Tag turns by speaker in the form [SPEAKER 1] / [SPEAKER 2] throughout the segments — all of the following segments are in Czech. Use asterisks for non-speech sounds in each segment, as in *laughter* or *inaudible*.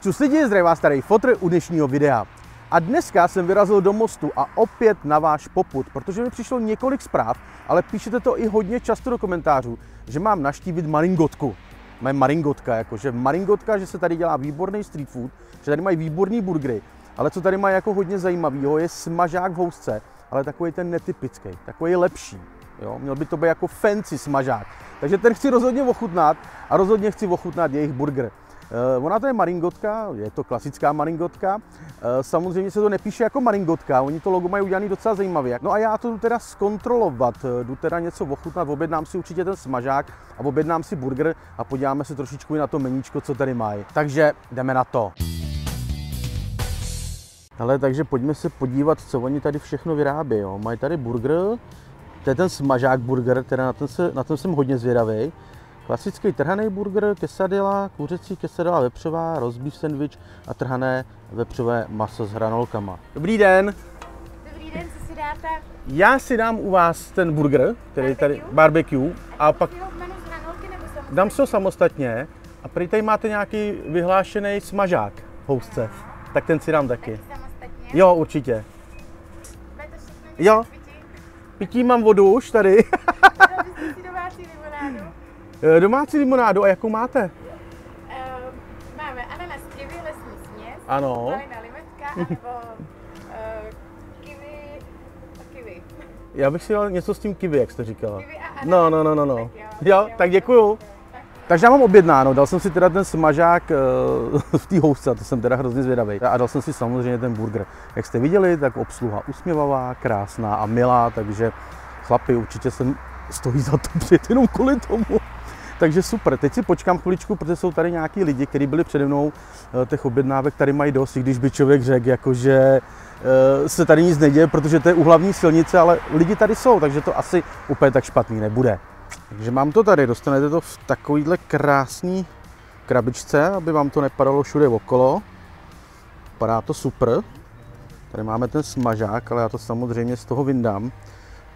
[SPEAKER 1] Čus lidi, zdraví vás tady fotr u dnešního videa. A dneska jsem vyrazil do mostu a opět na váš poput, protože mi přišlo několik zpráv, ale píšete to i hodně často do komentářů, že mám naštívit Maringotku. Moje Maringotka, jakože Maringotka, že se tady dělá výborný street food, že tady mají výborný burgery, ale co tady mají jako hodně zajímavého, je smažák v housce, ale takový ten netypický, takový lepší. Jo? Měl by to být jako fancy smažák. Takže ten chci rozhodně ochutnat a rozhodně chci ochutnat jejich burger. Uh, ona to je maringotka, je to klasická maringotka. Uh, samozřejmě se to nepíše jako maringotka, oni to logo mají udělané docela zajímavě. No a já to jdu teda zkontrolovat, uh, jdu teda něco ochutnat, objednám si určitě ten smažák a objednám si burger a podíváme se trošičku i na to meníčko, co tady mají. Takže jdeme na to. Ale takže pojďme se podívat, co oni tady všechno vyrábí. Jo. Mají tady burger, to je ten smažák burger, teda na ten, se, na ten jsem hodně zvědavý. Klasický trhaný burger, kesadila, kuřecí kesadila vepřová, rozbív sandwich a trhané vepřové maso s hranolkama. Dobrý den,
[SPEAKER 2] Dobrý den, co si dáte?
[SPEAKER 1] já si dám u vás ten burger, který tady barbecue, a pak
[SPEAKER 2] nebo samostatně?
[SPEAKER 1] dám si ho samostatně a prý tady máte nějaký vyhlášený smažák v housce, tak ten si dám taky.
[SPEAKER 2] Taky samostatně?
[SPEAKER 1] Jo, určitě. Jo.
[SPEAKER 2] pití?
[SPEAKER 1] Pití mám vodu už tady. *laughs*
[SPEAKER 2] Domácí limonádu,
[SPEAKER 1] a jakou máte?
[SPEAKER 2] Ehm, máme ananas, kiwi, lesní směs,
[SPEAKER 1] Ano.
[SPEAKER 2] malina, limetka, nebo uh, kiwi kiwi.
[SPEAKER 1] Já bych si dal něco s tím kiwi, jak jste říkala.
[SPEAKER 2] Kiwi a.
[SPEAKER 1] No, no, no, no, no.
[SPEAKER 2] Tak jo,
[SPEAKER 1] Jo, tak děkuju. Takže já mám objednáno, dal jsem si teda ten smažák eh, *laughs* v té housce, to jsem teda hrozně zvědavý. A dal jsem si samozřejmě ten burger. Jak jste viděli, tak obsluha usměvavá, krásná a milá, takže chlapi určitě jsem stojí za to přijet jenom kvůli tomu. Takže super, teď si počkám chviličku, protože jsou tady nějaký lidi, kteří byli přede mnou, eh, těch objednávek tady mají dost, i když by člověk řekl, jakože eh, se tady nic neděje, protože to je u hlavní silnice, ale lidi tady jsou, takže to asi úplně tak špatný nebude. Takže mám to tady, dostanete to v takovýhle krásný krabičce, aby vám to nepadalo všude okolo. Vypadá to super. Tady máme ten smažák, ale já to samozřejmě z toho vyndám,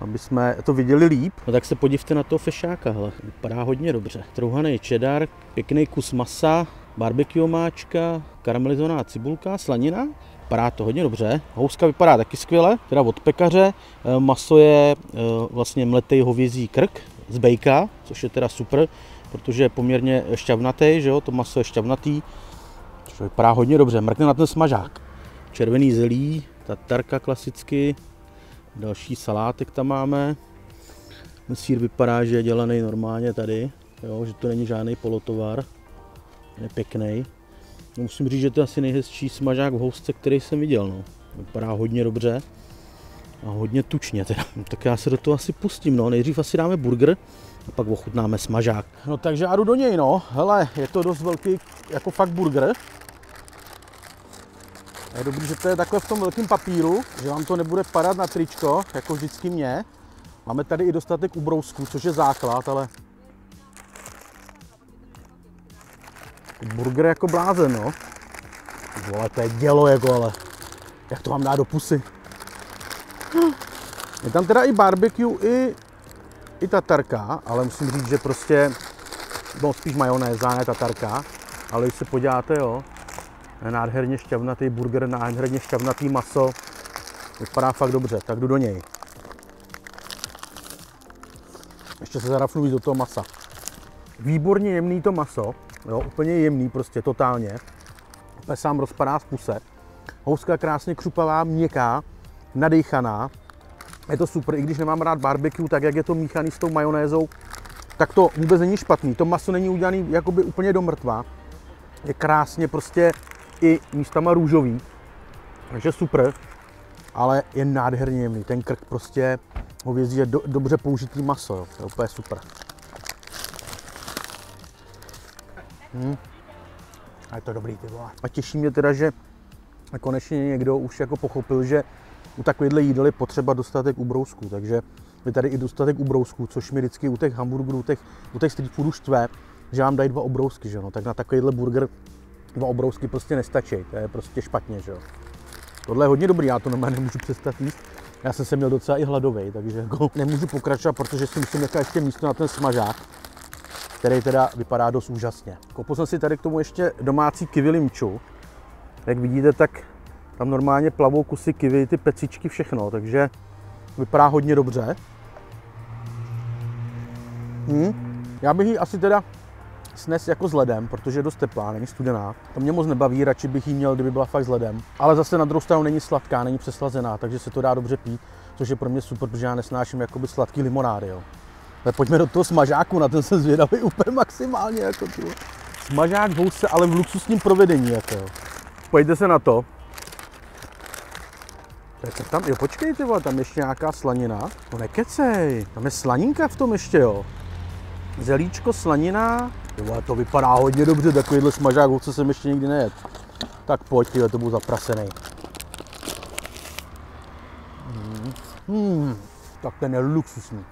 [SPEAKER 1] aby jsme to viděli líp. No tak se podívte na toho fešáka, hele. vypadá hodně dobře. Trouhaný cheddar, pěkný kus masa, barbecue máčka, karamelizovaná cibulka, slanina. Vypadá to hodně dobře. Houska vypadá taky skvěle, teda od pekaře. E, Maso je e, vlastně mletej hovězí krk z bejka, což je teda super, protože je poměrně šťavnatý, že jo, to maso je šťavnatý. Což vypadá hodně dobře, mrkne na ten smažák. Červený zelí, tatarka klasicky, další salátek tam máme. Ten sír vypadá, že je dělaný normálně tady, jo, že to není žádný polotovar. Je pěkný. Musím říct, že to je asi nejhezčí smažák v housce, který jsem viděl. No. Vypadá hodně dobře a hodně tučně teda. *laughs* Tak já se do toho asi pustím, no. Nejdřív asi dáme burger a pak ochutnáme smažák. No takže já jdu do něj, no. Hele, je to dost velký, jako fakt burger. Je dobrý, že to je takhle v tom velkém papíru, že vám to nebude padat na tričko, jako vždycky mě. Máme tady i dostatek ubrousků, což je základ, ale burger jako blázen, no. Vole, to je dělo, jako ale. Jak to mám dát do pusy? Je tam teda i barbecue, i, i tatarka, ale musím říct, že prostě, no spíš majonéza, ne tatarka, ale když se podíváte, jo, nádherně šťavnatý burger, nádherně šťavnatý maso, vypadá fakt dobře, tak jdu do něj. Ještě se zarafnu do toho masa. Výborně jemný to maso, jo, úplně jemný prostě, totálně. Úplně sám rozpadá z puse. Houska krásně křupavá, měkká, nadýchaná. Je to super, i když nemám rád barbecue, tak jak je to míchaný s tou majonézou, tak to vůbec není špatný. To maso není udělané jakoby úplně do mrtva. Je krásně prostě i místama růžový. Takže super, ale je nádherně jemný. Ten krk prostě hovězí je do, dobře použitý maso, jo. to je úplně super. Hmm. A je to dobrý, ty vole. A těší mě teda, že konečně někdo už jako pochopil, že u takovýchhle jídel je potřeba dostatek ubrousků, takže je tady i dostatek ubrousků, což mi vždycky u těch hamburgerů, u těch, u těch street foodů štve, že vám dají dva obrousky, že no, tak na takovýhle burger dva obrousky prostě nestačí, to je prostě špatně, že jo. Tohle je hodně dobrý, já to normálně nemůžu přestat jíst. Já jsem se měl docela i hladový, takže *laughs* jako nemůžu pokračovat, protože si musím nechat ještě místo na ten smažák, který teda vypadá dost úžasně. Koupil jsem si tady k tomu ještě domácí kiwi limču, Jak vidíte, tak tam normálně plavou kusy kivy, ty pecičky, všechno, takže vypadá hodně dobře. Hmm. Já bych ji asi teda snes jako s ledem, protože je dost teplá, není studená. To mě moc nebaví, radši bych ji měl, kdyby byla fakt s ledem. Ale zase na druhou stranu není sladká, není přeslazená, takže se to dá dobře pít, což je pro mě super, protože já nesnáším jakoby sladký limonády. Jo. Tak pojďme do toho smažáku, na ten jsem zvědavý *laughs* úplně maximálně. Jako tu. Smažák v housce, ale v luxusním provedení. Jako. Pojďte se na to. Tak tam, jo, počkej, ty vole, tam ještě nějaká slanina. No nekecej, tam je slaninka v tom ještě, jo. Zelíčko, slanina. Ty vole, to vypadá hodně dobře, takovýhle smažák, co jsem ještě nikdy nejedl. Tak pojď, tyhle, to budu zaprasený. Hmm. Hmm. Tak ten je luxusní.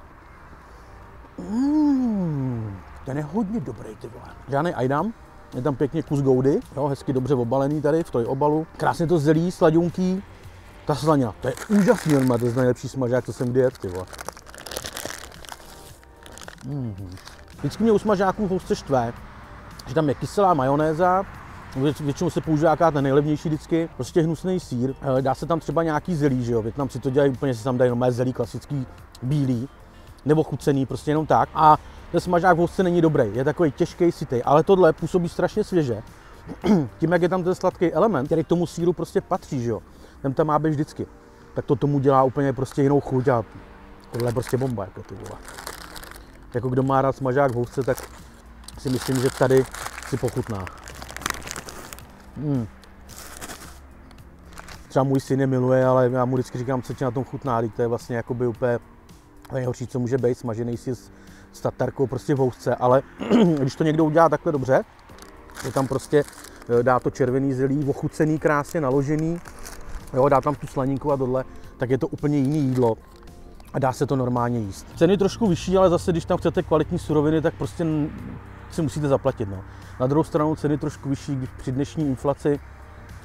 [SPEAKER 1] Hmm. Ten je hodně dobrý, ty vole. Žádný ajdam, je tam pěkně kus goudy, jo, hezky dobře obalený tady v toj obalu. Krásně to zelí, sladunký. Ta slanina, to je úžasný, on má to je nejlepší smažák, co jsem kdy jedl, ty vole. Mm. Vždycky mě u smažáků housce štve, že tam je kyselá majonéza, většinou se používá jaká ten nejlevnější vždycky, prostě hnusný sír, eh, dá se tam třeba nějaký zelí, že jo, Větnamci to dělají úplně, se tam dají normálně zelí klasický bílý, nebo chucený, prostě jenom tak. A ten smažák v není dobrý, je takový těžký, sitý, ale tohle působí strašně svěže. *clears throat* Tím, jak je tam ten sladký element, který k tomu síru prostě patří, že jo, ten tam má být vždycky, tak to tomu dělá úplně prostě jinou chuť a tohle je prostě bomba, jako ty vole. Jako kdo má rád smažák v housce, tak si myslím, že tady si pochutná. Hmm. Třeba můj syn je miluje, ale já mu vždycky říkám, co ti na tom chutná, to je vlastně jakoby úplně nejhorší, co může být, smažený si s, s tatarkou prostě v housce, ale *clears throat* když to někdo udělá takhle dobře, je tam prostě, eh, dá to červený zelí, ochucený, krásně naložený, jo, dá tam tu slaninku a tohle, tak je to úplně jiný jídlo a dá se to normálně jíst. Ceny trošku vyšší, ale zase, když tam chcete kvalitní suroviny, tak prostě si musíte zaplatit. No. Na druhou stranu ceny trošku vyšší, když při dnešní inflaci,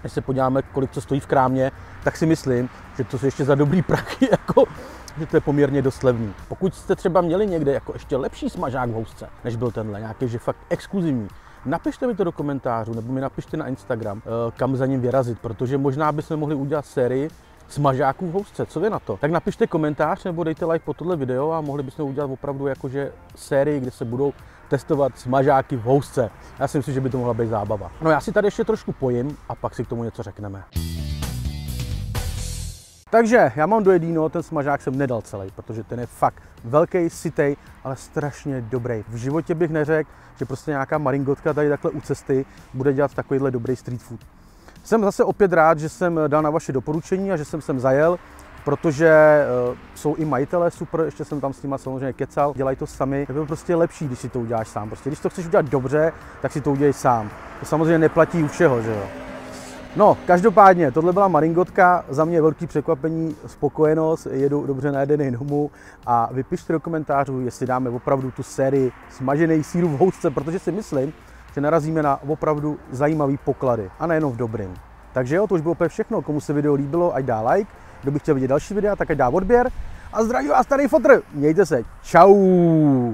[SPEAKER 1] když se podíváme, kolik to stojí v krámě, tak si myslím, že to jsou ještě za dobrý prachy, *laughs* jako, že to je poměrně dost levný. Pokud jste třeba měli někde jako ještě lepší smažák v housce, než byl tenhle, nějaký, že fakt exkluzivní, Napište mi to do komentářů, nebo mi napište na Instagram, eh, kam za ním vyrazit, protože možná bychom mohli udělat sérii smažáků v housce. Co vy na to? Tak napište komentář nebo dejte like pod tohle video a mohli bychom udělat opravdu jakože sérii, kde se budou testovat smažáky v housce. Já si myslím, že by to mohla být zábava. No já si tady ještě trošku pojím a pak si k tomu něco řekneme. Takže já mám dojedíno, ten smažák jsem nedal celý, protože ten je fakt velký, sitej, ale strašně dobrý. V životě bych neřekl, že prostě nějaká maringotka tady takhle u cesty bude dělat takovýhle dobrý street food. Jsem zase opět rád, že jsem dal na vaše doporučení a že jsem sem zajel, protože uh, jsou i majitelé super, ještě jsem tam s nimi samozřejmě kecal, dělají to sami, je to prostě lepší, když si to uděláš sám. Prostě když to chceš udělat dobře, tak si to udělej sám. To samozřejmě neplatí u všeho, že jo. No, každopádně, tohle byla maringotka, za mě velký překvapení, spokojenost, jedu dobře najedený domů a vypište do komentářů, jestli dáme opravdu tu sérii smažených sírů v housce, protože si myslím, že narazíme na opravdu zajímavý poklady a nejenom v dobrým. Takže jo, to už bylo úplně všechno. Komu se video líbilo, ať dá like. Kdo by chtěl vidět další videa, tak ať dá odběr. A zdraví vás tady fotr. Mějte se. Čau.